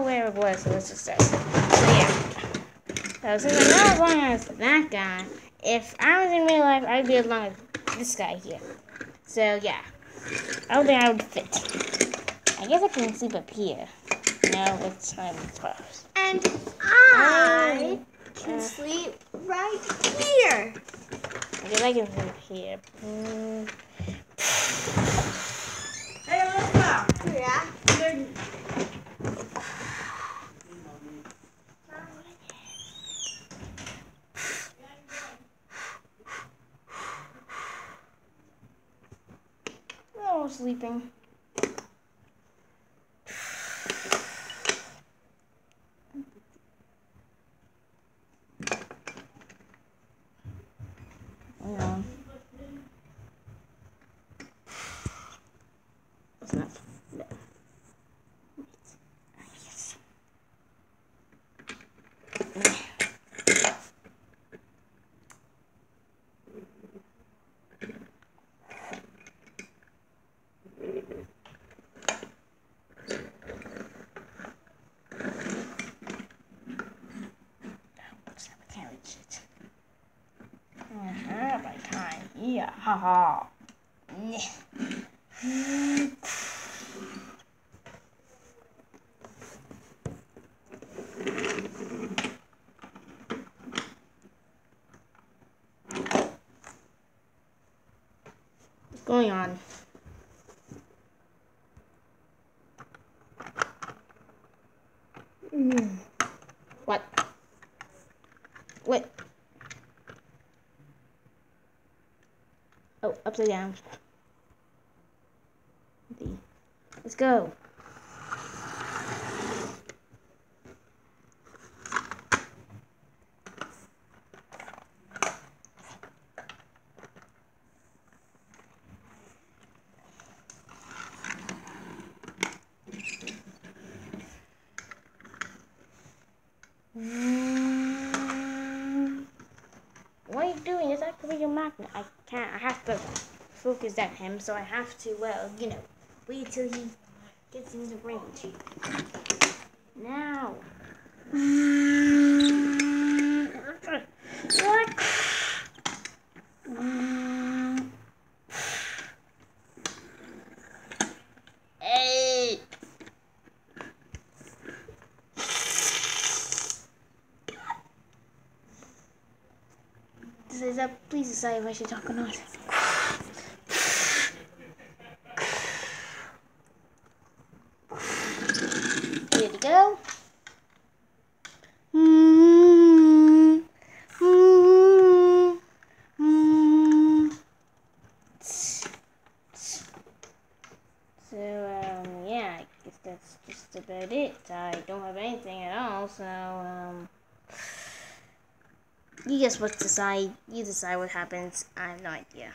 know where it was, so let's just start. So yeah. So since I know as long as that guy, if I was in real life, I'd be as long as this guy here. So yeah. I don't think I would fit. I guess I can sleep up here. No, it's time close. And I Um, can uh, sleep right here. I guess I can sleep here. Mm. Oh, sleeping. Hang on. It's not. No. Wait. Ah, Yes. What's that carriage? Uh-huh, my time. Yeah, haha. What's going on? Mm. What? Wait. Oh, upside down. Let's go. Mm. What are you doing? It's actually a magnet. I can't. I have to focus at him, so I have to, well, you know, wait till he gets into range. Now. Up. Please decide if I should talk or not. Here to go. Mm, mm, mm. So, um, yeah, I guess that's just about it. I don't have anything at all, so, um, you guess what decide, you decide what happens. I have no idea.